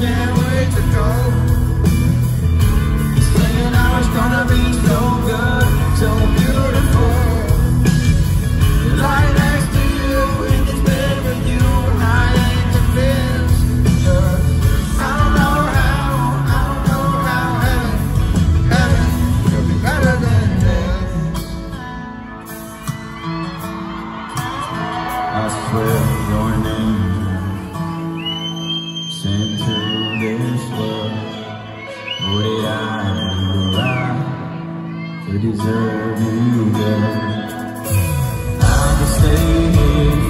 can't wait to go. Saying I was gonna be so good, so beautiful. Next to you in bed with you I ain't I don't know how, I don't know how heaven, heaven be better than this. I swear your name since deserve you, girl. I could stay here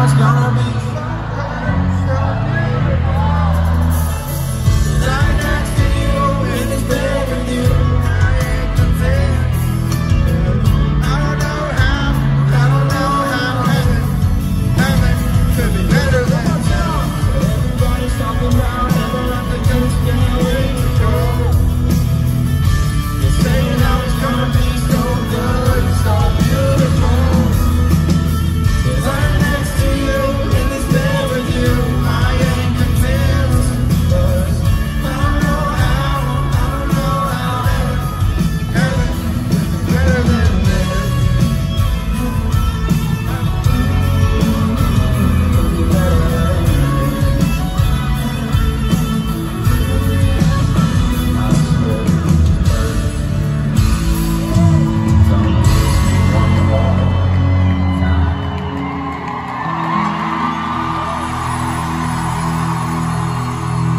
Thomas Garner